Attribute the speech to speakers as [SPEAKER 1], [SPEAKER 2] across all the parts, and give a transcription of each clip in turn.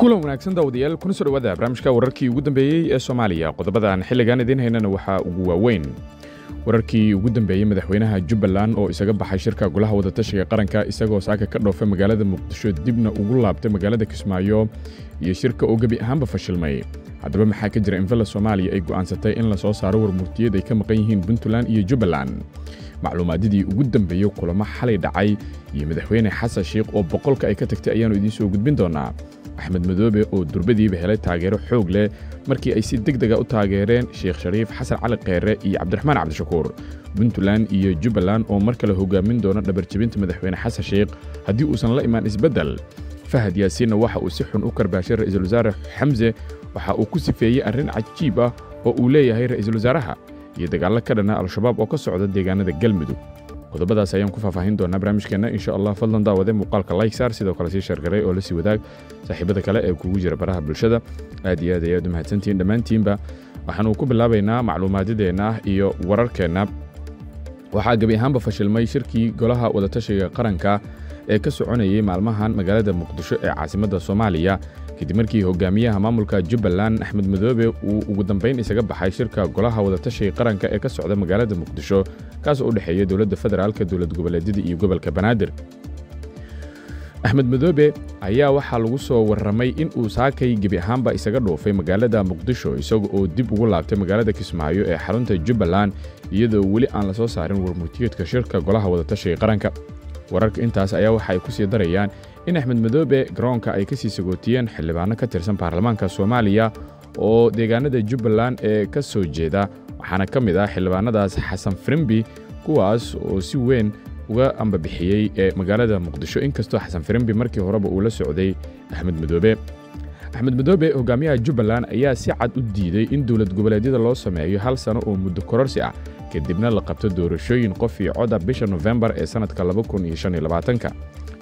[SPEAKER 1] kulan wanaagsan daawadayaal kuna soo dhawaada barnaamijka wararkii ugu dambeeyey ee soomaaliya. Qodobadan xilligan idiin haynana waxaa ugu waaweyn. Wararkii ugu dambeeyey madaxweynaha jubbaland oo isaga baxay shirka golaha wadatashiga qaranka isagoo saaka ka dhoofay magaalada muqdisho dibna ugu laabtay magaalada kismaayo iyo shirka oo gebi ahaanba fashilmay. Haddaba maxaa ka jira in villa soomaaliya ay go'aansatay in la soo saaro warmurtiyad ay ka maqan yihiin puntland iyo jubbaland? Macluumaadadii ugu dambeeyey kulamo xalay dhacay iyo madaxweyne xasan sheikh oo boqolka ay ka tagtay ayaannu idiin soo gudbin doonaa axmed madoobe oo durbadiiba helay taageero xoog leh markii ay si deg dega u taageereen sheekh shariif xasan cali kheyre iyo cabdiraxmaan cabdishakuur puntland iyo jubbaland oo mar kale hogaamin doona dhabarjebinta madaxweyne xasan sheikh haddii uusan la imaan isbeddel. Fahad yaasiinna waxa uu si xun u karbaashay ra'iisul wasaare xamse waxa uu ku sifeeyey arrin cajiib ah oo uu leeyahay ra'iisul wasaaraha iyo dagaallo ka dhana al-shabaab oo ka socda deegaanada galmudug qodobadaas ayaan ku faahfaahin doonaa barnaamijkeenna. Insha allah fadlan daawade muuqaalka laysaar sidoo kale sii sheergaray oo la sii wadaag saaxiibada kale ee kugu jira baraha bulshada. Aad iyo aad ayaad u mahadsantihiin dhammaantiinba. Waxaanu ku bilaabaynaa macluumaadadeenna iyo wararkeenna. Waxaa gebi ahaanba fashilmay shirkii golaha wadatashiga qaranka ee ka soconayay maalmahan magaalada muqdisho ee caasimadda soomaaliya kadib markii hogaamiyaha maamulka jubbaland axmed madoobe uu ugu dambayn isaga baxay shirka golaha wadatashiga qaranka ee ka socda magaalada muqdisho kaasoo u dhexeeya dowladda federaalka dowlad goboleedyada iyo gobolka banaadir. Axmed madoobe ayaa waxaa lagu soo warramay in uu saakay gebi ahaanba isaga dhoofay magaalada muqdisho isaga oo dib ugu laabtay magaalada kismaayo ee xarunta jubbaland iyadoo weli aan la soo saarin warmurtiyeedka shirka golaha wadatashiga qaranka. Wararka intaas ayaa waxa ay ku sii darayaan in axmed madoobe garoonka ay ka sii sagootiyeen xildhibaano ka tirsan baarlamaanka soomaaliya oo deegaanada jubbaland ee ka soo jeeda. Waxaana ka mid ah xildhibaanadaas xasan frimbi kuwaas oo si weyn uga ambabixiyey ee magaalada muqdisho. Inkastoo xasan firimbi markii horeba uu la socday axmed madoobe axmed madoobe hogaamiyaha jubbaland ayaa si cad u diiday in dowlad goboleedyada loo sameeyo hal sano oo muddo kororsi ah kadibna la qabto doorashooyin qof iyo coda bisha nofembar ee sannadka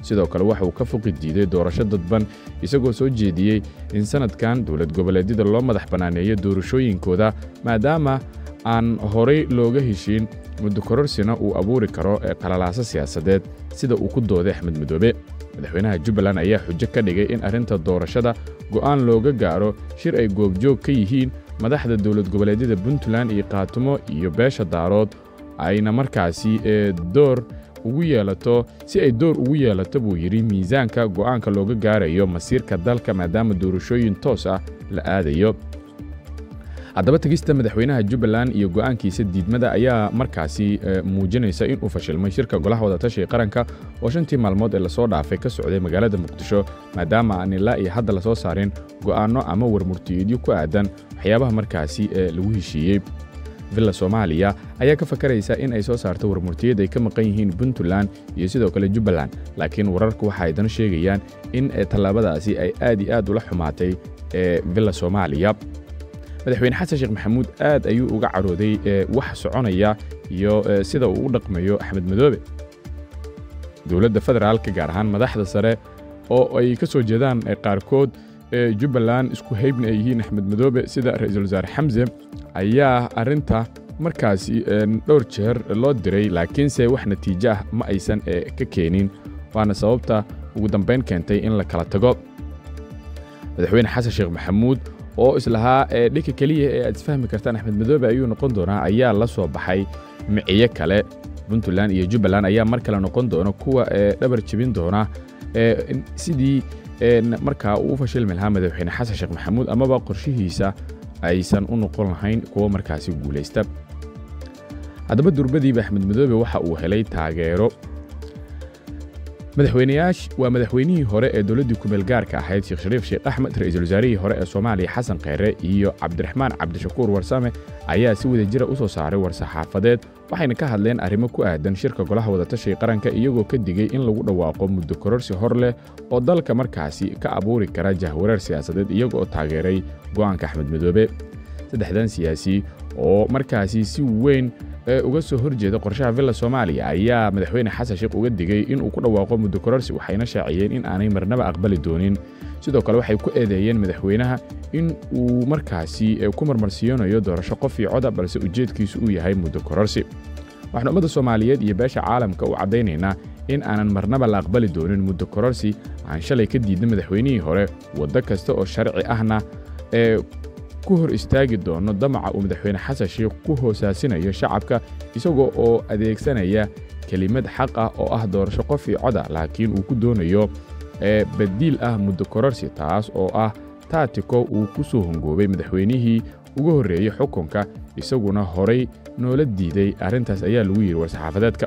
[SPEAKER 1] sidoo kale waxa uu ka foqi diiday doorasho dadban isagoo soo jeediyey in sannadkan dowlad goboleedyada loo madax bannaaneeyo doorashooyinkooda maadaama aan horay looga heshiin muddo kororsina uu abuuri karo ee qalalaaso siyaasadeed sida uu ku dooday axmed madoobe madaxweynaha jubbaland ayaa xujo ka dhigay in arrinta doorashada go'aan looga gaaro shir ay goobjoog ka yihiin madaxda dowlad goboleedyada puntland iyo kaatumo iyo beesha daarood ayna markaasi ee door ugu yeelato si ay door ugu yeelato buu yidhi miisaanka go'aanka looga gaarayo masiirka dalka maadaama doorashooyin toos ah la aadayo. Haddaba tegista madaxweynaha jubbaland iyo go'aankiisa diidmada ayaa markaasi muujinaysa in uu fashilmay shirka golaha wadatashiga qaranka oo shantii maalmood ee la soo dhaafay ka socday magaalada muqdisho maadaama aan ilaa iyo hadda la soo saarin go'aanno ama warmurtiyeedyo ku aadan waxyaabaha markaasi ee lagu heshiiyey villa soomaaliya ayaa ka fakaraysa in ay soo saarto warmurtiyad ay ka maqan yihiin puntland iyo sidoo kale jubbaland laakiin wararku waxa ay dan sheegayaan in tallaabadaasi ay aad iyo aad ula xumaatay ee villa soomaaliya. Madaxweyne xasan sheekh maxamuud aad ayuu uga carooday wax soconaya iyo sida uu u dhaqmayo axmed madoobe. Dowladda federaalka gaar ahaan madaxda sare oo ay ka soo jeedaan qaarkood jubbaland isku haybna ay yihiin axmed madoobe sida ra'iisul wasaare xamse ayaa arrinta markaasi dhowr jeer loo diray laakiinse wax natiijo ah ma aysan ka keenin waana sababta ugu dambayn keentay in la kala tago. Madaxweyne xasan sheekh maxamuud oo islahaa dhika keliya ee aad isfahmi kartaan axmed madoobe ayuu noqon doonaa ayaa la soo baxay miciyo kale. Puntland iyo jubbaland ayaa mar kale noqon doona kuwa dhabar jebin doona sidii markaa uu fashilmi lahaa madaxweyne xasan sheekh maxamuud amaba qorshihiisa aysan u noqon lahayn kuwo markaasi guulaysta haddaba durbadiiba axmed madoobe waxa uu helay taageero madaxweyneyaasha waa madaxweynihii hore ee dowladdii kumeel gaarka ahayd sheekh shariif sheekh axmed ra'iisul wasaarihii hore ee soomaaliya xasan kheyre iyo cabdiraxmaan cabdishakuur warsame ayaa si wada jira u soo saaray war-saxaafadeed waxayna ka hadleen arrimo ku aadan shirka golaha wadatashiga qaranka iyagoo ka digay in lagu dhawaaqo muddo kororsi hor leh oo dalka markaasi ka abuuri kara jahwareer siyaasadeed iyaga oo taageeray go'aanka axmed madoobe saddexdan siyaasi oo markaasi si weyn uga soo horjeeda qorshaha villa soomaaliya ayaa madaxweyne xasan sheekh uga digay in uu ku dhawaaqo muddo kororsi waxayna shaaciyeen in aanay marnaba aqbali doonin. Sidoo kale waxay ku eedeeyeen madaxweynaha in uu markaasi ku marmarsiyoonayo doorasho qof iyo coda balse ujeedkiisu uu yahay muddo kororsi. Waxaan ummadda soomaaliyeed iyo beesha caalamka u caddaynaynaa in aanan marnaba la aqbali doonin muddo kororsi aan shalay ka diidna madaxweynihii hore waddo kasta oo sharci ahna ee ku hor istaagi doono damaca uu madaxweyne xasan sheikh ku hoosaasinayo shacabka isagoo oo adeegsanaya kelimad xaq ah oo ah doorasho qof io coda laakiin uu ku doonayo ee badiil ah muddo kororsi taas oo ah taatiko uu ku soo hongoobay madaxweynihii ugu horreeyey xukunka isaguna horay noola diiday arrintaas ayaa lagu yidhi war-saxaafadeedka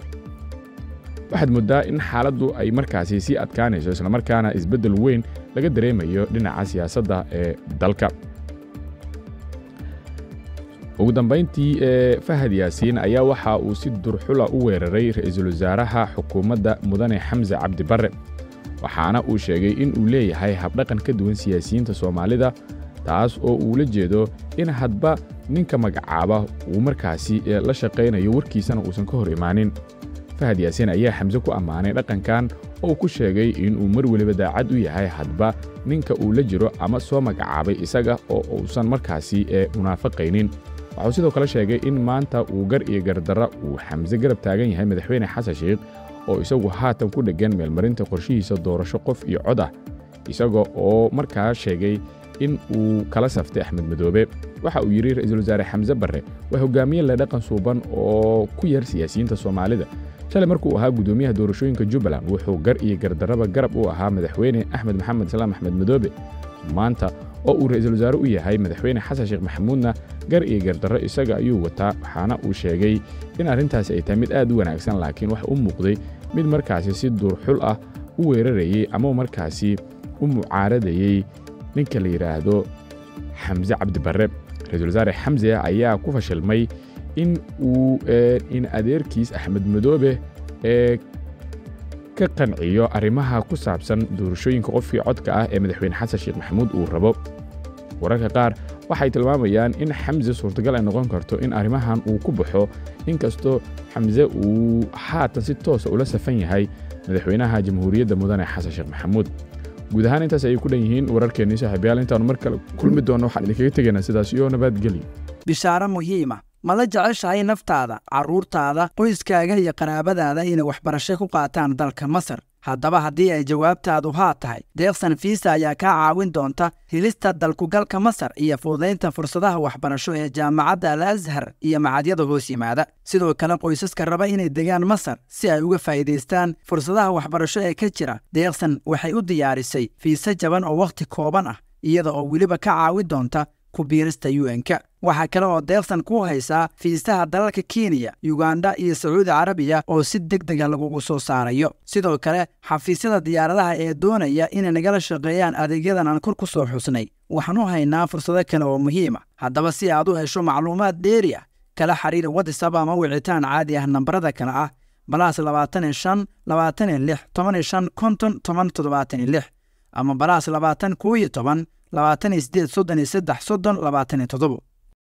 [SPEAKER 1] waxaad mooddaa in xaaladdu ay markaasi sii adkaanayso islamarkaana isbeddel weyn laga dareemayo dhinaca siyaasadda ee dalka ugu dambayntii ee fahad yaasiin ayaa waxa uu si durxula u weeraray ra'iisul wasaaraha xukuumadda mudane xamse cabdi barre waxaana uu sheegay in uu leeyahay habdhaqan ka duwan siyaasiyiinta soomaalida taas oo uu la jeedo in hadba ninka magacaaba uu markaasi la shaqaynayo warkiisana uusan ka hor imaanin. Fahad yaasiin ayaa xamse ku ammaanay dhaqankan oo ku sheegay inuu mar weliba daacad u yahay hadba ninka uu la jiro ama soo magacaabay isaga oo uusan markaasi munaafaqaynin waxuu sidoo kale sheegay in maanta uu gar iyo gardarra uu xamse garab taagan yahay madaxweyne xasan sheikh oo isagu haatan ku dheggan meelmarinta qorshihiisa doorasho qof iyo cod ah isaga oo markaa sheegay in uu kala saftay axmed madoobe. Waxa uu yidhi ra'iisul wasaare xamse barre waa hogaamiye leh dhaqan suuban oo ku yar siyaasiyiinta soomaalida. Shalay markuu ahaa guddoomiyaha doorashooyinka jubbaland wuxuu gar iyo gardarraba garab u ahaa madaxweyne axmed maxamed salaam axmed madoobe. Maanta oo uu ra'iisul wasaare u yahay madaxweyne xasan sheekh maxamuudna gar iyo gardarro isaga ayuu wataa waxaana uu sheegay in arrintaasi ay tahay mid aad u wanaagsan laakiin wax u muuqday mid markaasi si duurxul ah u weerarayey ama markaasi u mucaaradayey ninka la yidhaahdo xamse cabdi barre ra'iisul wasaare xamse ayaa ku fashilmay in uu in adeerkiis axmed madoobe ee ka qanciyo arrimaha ku saabsan doorashooyinka qofkii codka ah ee madaxweyne xasan sheekh maxamuud uu rabo. Wararka qaar waxay tilmaamayaan in xamse suurtagal ay noqon karto in arrimahan uu ku baxo inkastoo xamse uu haatan si toosa ula safan yahay madaxweynaha jamhuuriyadda mudane xasan sheekh maxamuud. Guud ahaan intaas ayay ku dhan yihiin wararkeennii saaxiibayaal intaanu mar kale kulmi doonno waxaan idinkaga tegaynaa sidaas iyo nabadgelyo.
[SPEAKER 2] Bishaaro muhiima ma la jeceshahay naftaada carruurtaada qoyskaaga iyo qaraabadaada inay waxbarasho ku qaataan dalka masar? Haddaba haddii ay jawaabtaadu haa tahay deeqsan fiisa ayaa kaa caawin doonta helista dalkugalka masar iyo fududaynta fursadaha waxbarasho ee jaamacadda al ashar iyo macadyada hoos yimaada. Sidoo kale qoysaska raba inay degaan masar si ay uga faa'iidaystaan fursadaha waxbarasho ee ka jira. Deeqsan waxay u diyaarisay fiise jaban oo wakhti kooban ah iyada oo weliba ka caawin doonta ku biirista un-ka waxaa kale oo deeqsan ku haysaa fiisaha dalalka kenya yuganda iyo sacuudi carabiya oo si deg dega lagugu soo saarayo. Sidoo kale xafiisyada diyaaradaha ee doonaya inay nagala shaqeeyaan adeegyadan aan kor ku soo xusnay. Waxaan u haynaa fursado kale oo muhiima haddaba si aad u hesho macluumaad dheeri ah kala xiriir watisab ama wicitaan caadi ah nambarada kale ah balaas labaatan shan labaatan lix toban shan konton toban toddobaatan lix ama balaas labaatan kow iyo toban labaatan sideed soddon iyo saddex soddon labaatan toddobo